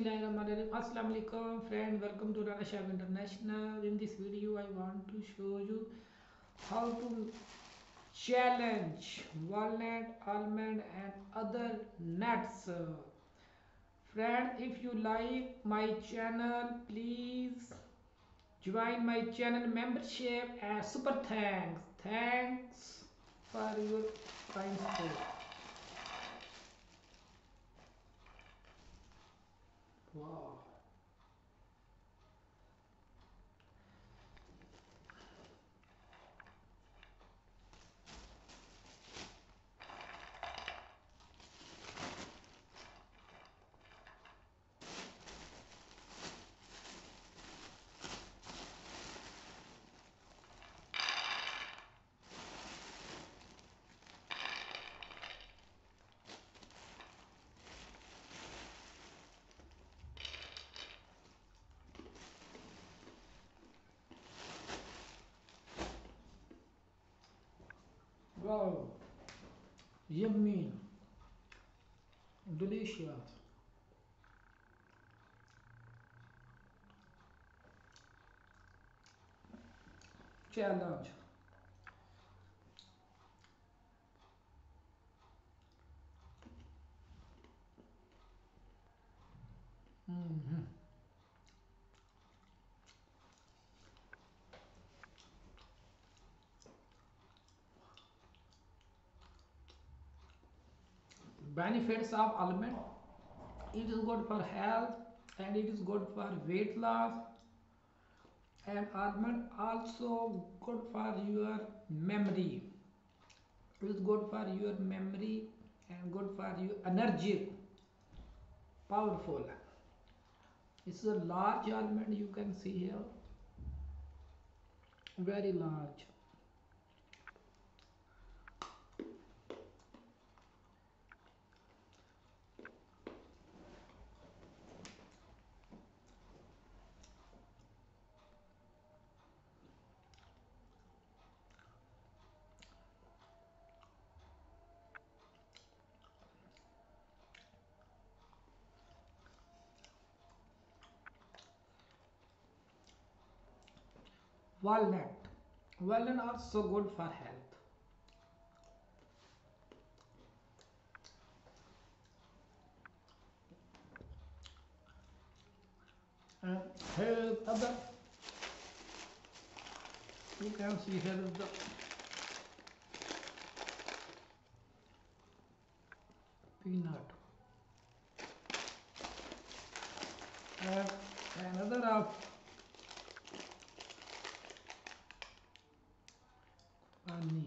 Alaikum friend. Welcome to Rana Shab International. In this video, I want to show you how to challenge walnut, almond, and other nuts. Friend, if you like my channel, please join my channel membership and super thanks. Thanks for your kind support. Wow. Bravo. Yemin. Endonezya. Challenge. Mm-hmm. Benefits of almond it is good for health and it is good for weight loss. And almond also good for your memory. It is good for your memory and good for your energy. Powerful. It's a large almond you can see here. Very large walnut. Walnut are so good for health. And here is other. You can see here is the. Peanut. And another of and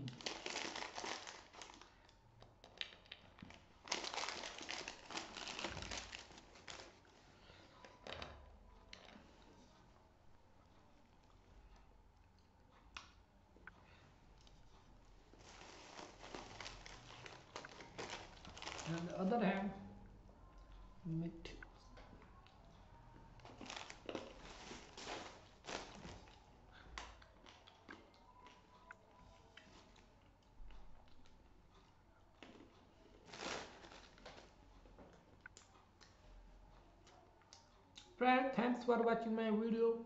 on the other hand meat friend thanks for watching my video.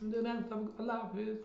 And then Allah Hafiz